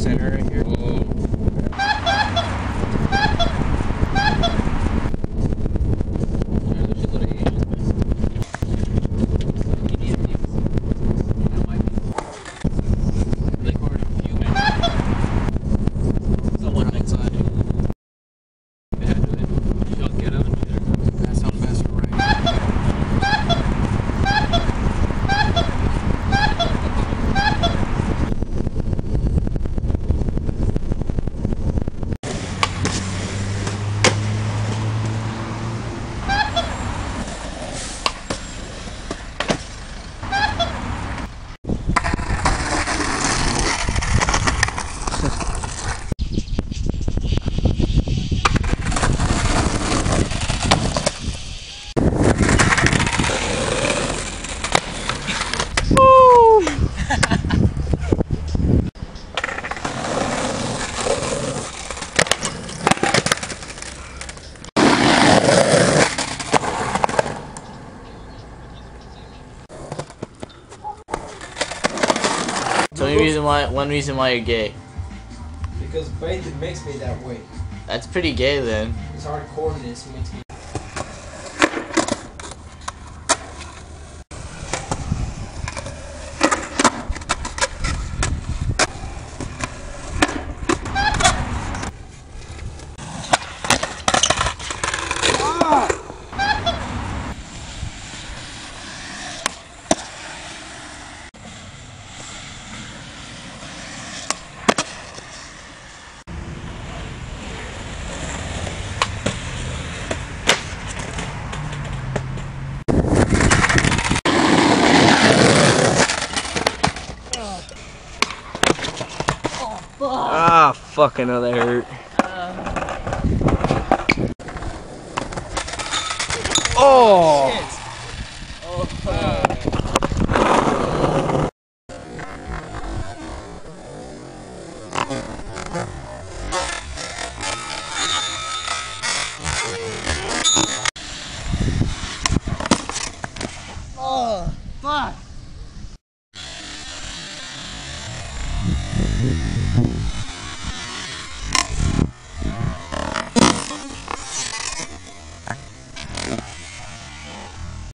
center. Why one reason why you're gay. Because bathing makes me that way. That's pretty gay then. It's hardcoreness makes me. Ah, fuck, I know that hurt. Oh! Oh, fuck.